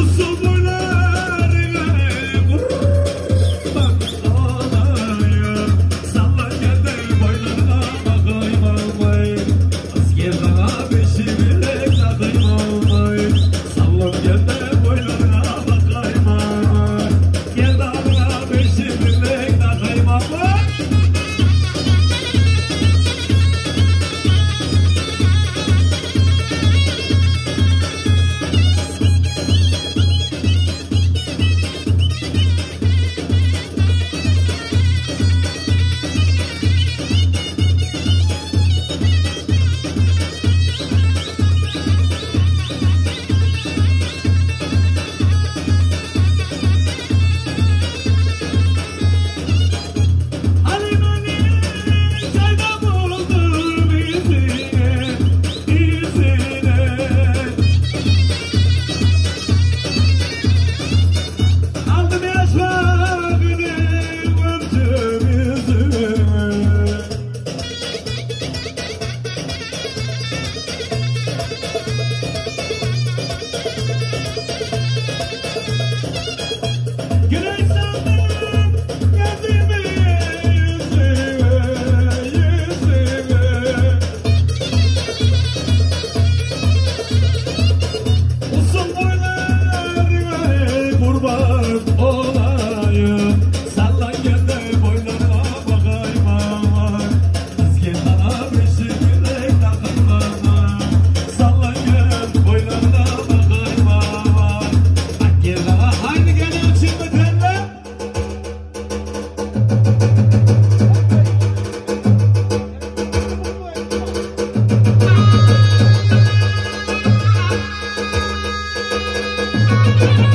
do